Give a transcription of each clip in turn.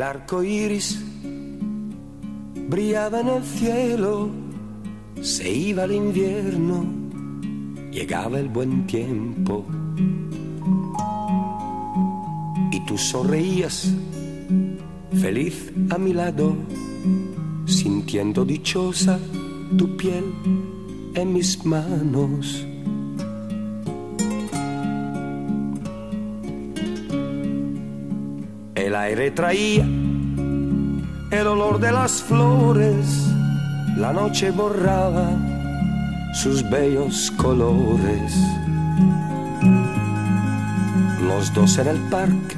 El arco iris brillaba en el cielo, se iba el invierno, llegaba el buen tiempo. Y tú sonreías, feliz a mi lado, sintiendo dichosa tu piel en mis manos. Aire traía el olor de las flores, la noche borraba sus bellos colores. Los dos en el parque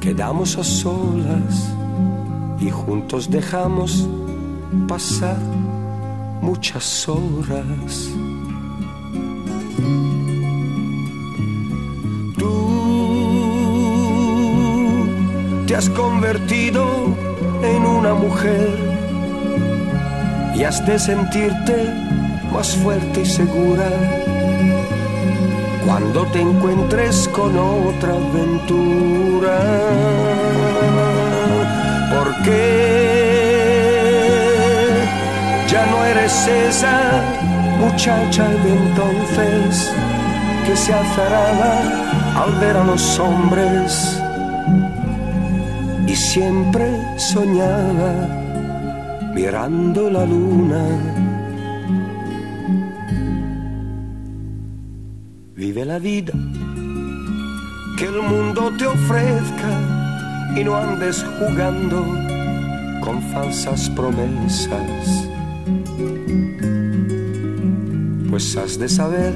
quedamos a solas y juntos dejamos pasar muchas horas. Te has convertido en una mujer y has de sentirte más fuerte y segura cuando te encuentres con otra aventura. Porque ya no eres esa muchacha de entonces que se azaraba al ver a los hombres y siempre soñaba mirando la luna. Vive la vida que el mundo te ofrezca y no andes jugando con falsas promesas. Pues has de saber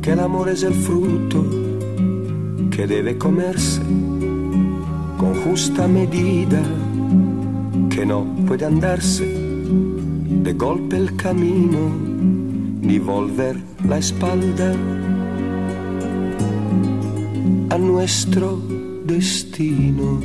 que el amor es el fruto que debe comerse justa medida, que no puede andarse de golpe el camino, ni volver la espalda a nuestro destino.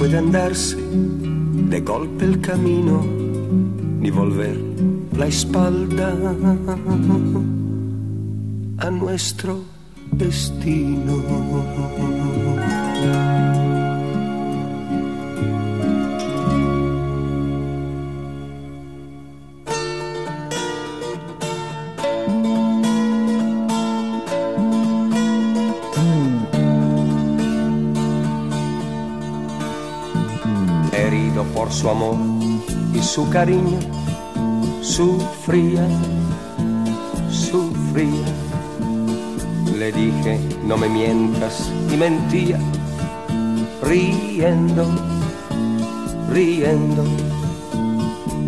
Puede andarse de golpe el camino ni volver la espalda a nuestro destino. Su amor y su cariño, sufría, sufría. Le dije, no me mientas, y mentía, riendo, riendo.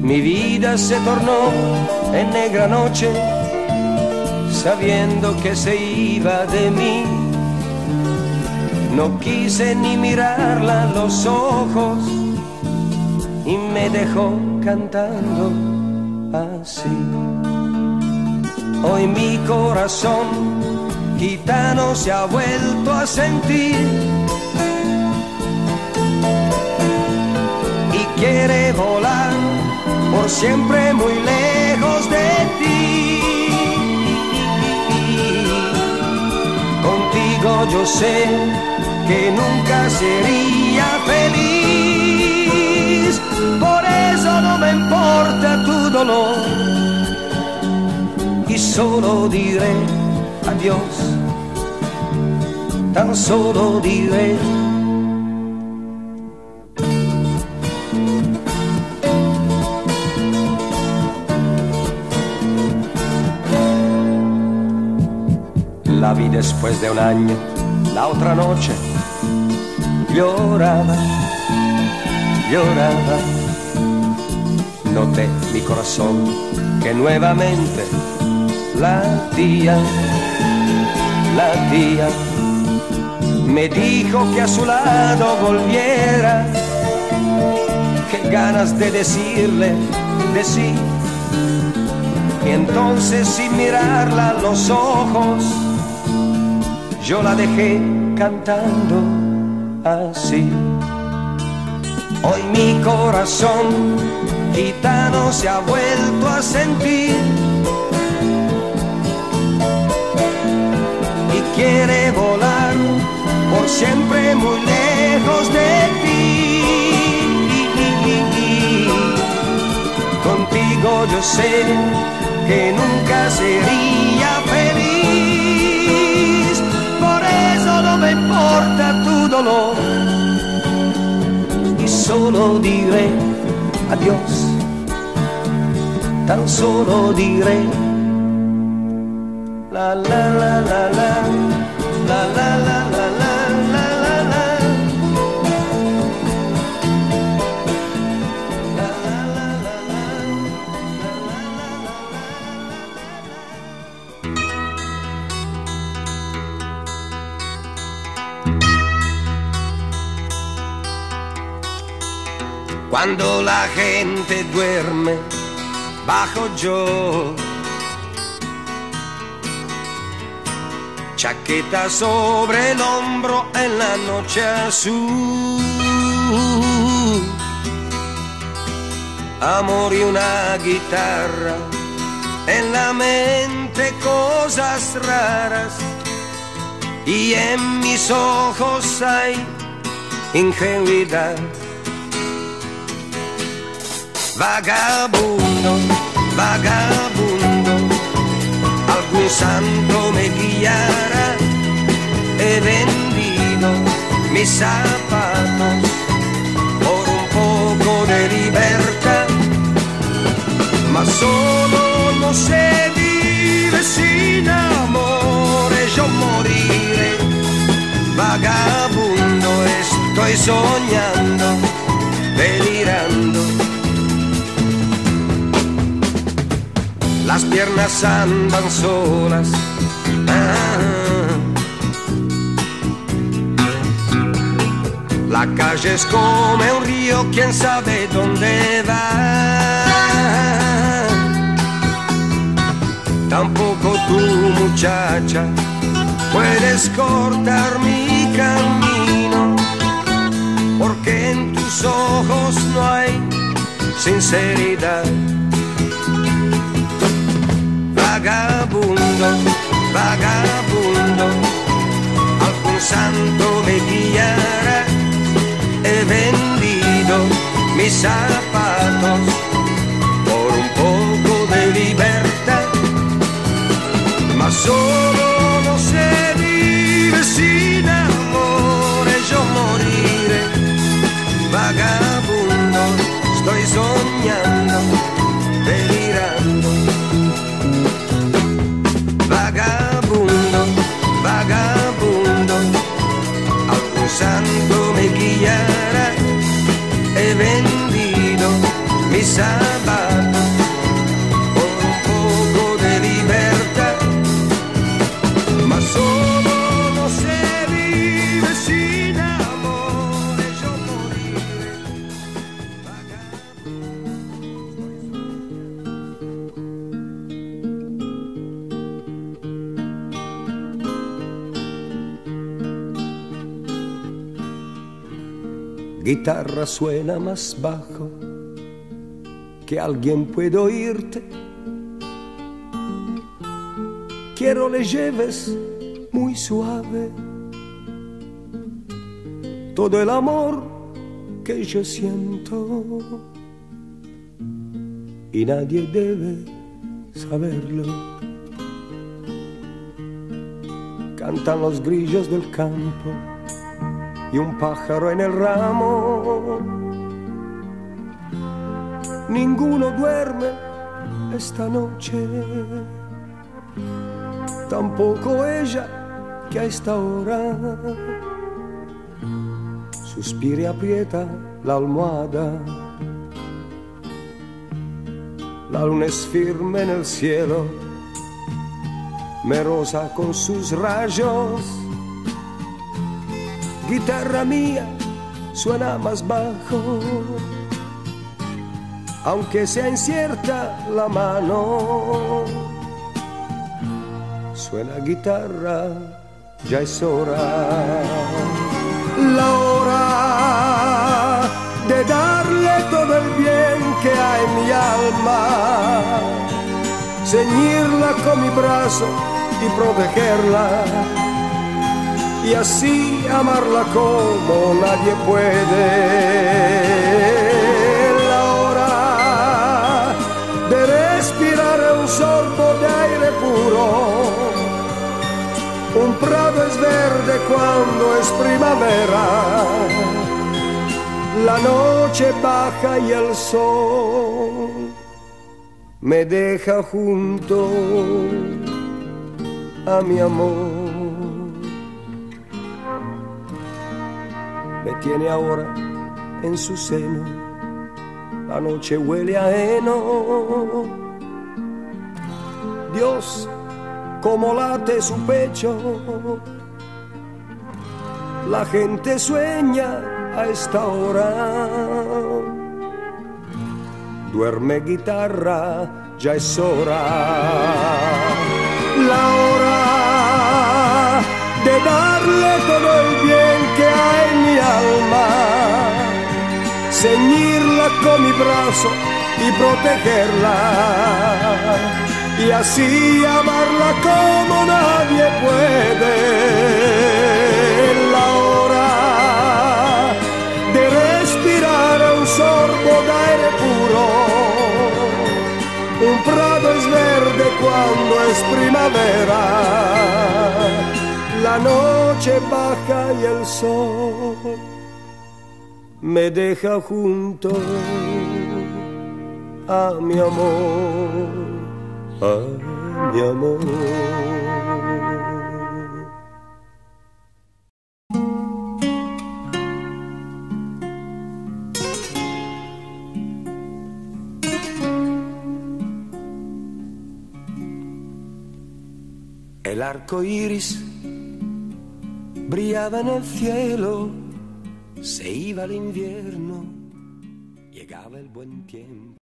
Mi vida se tornó en negra noche, sabiendo que se iba de mí. No quise ni mirarla los ojos y me dejó cantando así. Hoy mi corazón gitano se ha vuelto a sentir y quiere volar por siempre muy lejos de ti. Contigo yo sé que nunca sería feliz, por eso no me importa tu dolor. Y solo diré adiós, tan solo diré. La vi después de un año, la otra noche, lloraba, lloraba. Noté mi corazón que nuevamente latía, latía. Me dijo que a su lado volviera, que ganas de decirle, decir. Y entonces sin mirarla a los ojos, yo la dejé cantando así. Hoy mi corazón gitano se ha vuelto a sentir. Y quiere volar por siempre muy lejos de ti. Contigo yo sé que nunca sería feliz, por eso no me importa tu dolor solo diré adiós, tan solo diré la la la la la la Cuando la gente duerme, bajo yo. Chaqueta sobre el hombro en la noche azul. Amor y una guitarra, en la mente cosas raras. Y en mis ojos hay ingenuidad vagabundo, vagabundo, algún santo me guiará, he vendido mis zapatos por un poco de libertad, mas solo no se vive sin amor, yo moriré, vagabundo, estoy soñando, las piernas andan solas. Ah. La calle es como un río, quién sabe dónde va. Tampoco tú, muchacha, puedes cortar mi camino, porque en tus ojos no hay sinceridad vagabundo, vagabundo, algún santo me guiará. He vendido mis zapatos por un poco de libertad, mas solo no se vive sin amor, yo moriré. Vagabundo, estoy soñando, zapatos por un poco de libertad, mas solo no se vive sin amor, yo moriré. Guitarra suena más bajo que alguien puede oírte. Quiero le lleves muy suave todo el amor que yo siento y nadie debe saberlo. Cantan los grillos del campo y un pájaro en el ramo. Ninguno duerme esta noche, tampoco ella que a esta hora suspira y aprieta la almohada. La luna es firme en el cielo, me rosa con sus rayos. Guitarra mía suena más bajo, aunque sea incierta la mano. Suena guitarra, ya es hora, la hora de darle todo el bien que hay en mi alma, ceñirla con mi brazo y protegerla, y así amarla como nadie puede. Un prado es verde cuando es primavera la noche baja y el sol me deja junto a mi amor. Me tiene ahora en su seno, la noche huele a heno. Dios, como late su pecho, la gente sueña a esta hora. Duerme guitarra, ya es hora. La hora de darle todo el bien que hay en mi alma. Ceñirla con mi brazo y protegerla. Y así amarla como nadie puede. La hora sorbo d'aere puro. Un prado es verde cuando es primavera. La noche baja y el sol me deja junto a mi amor, mi amor. El arco iris brillaba en el cielo, se iba el invierno, llegaba el buen tiempo.